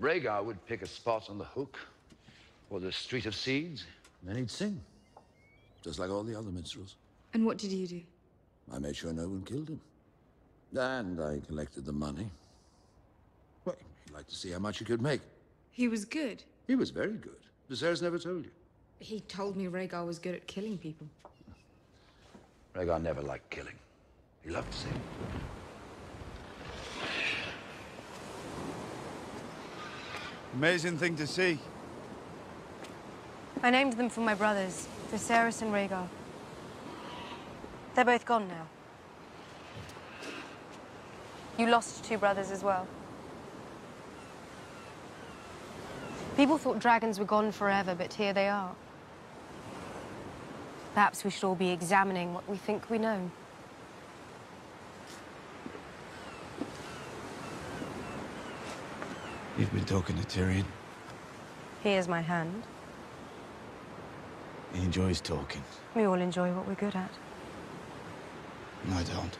Rhaegar would pick a spot on the hook, or the Street of Seeds, and then he'd sing. Just like all the other minstrels. And what did you do? I made sure no one killed him. And I collected the money. Well, he'd like to see how much he could make. He was good. He was very good. Viserys never told you. He told me Rhaegar was good at killing people. Rhaegar never liked killing. He loved to Amazing thing to see. I named them for my brothers, Viserys and Rhaegar. They're both gone now. You lost two brothers as well. People thought dragons were gone forever, but here they are. Perhaps we should all be examining what we think we know. You've been talking to Tyrion. Here's my hand. He enjoys talking. We all enjoy what we're good at. I don't.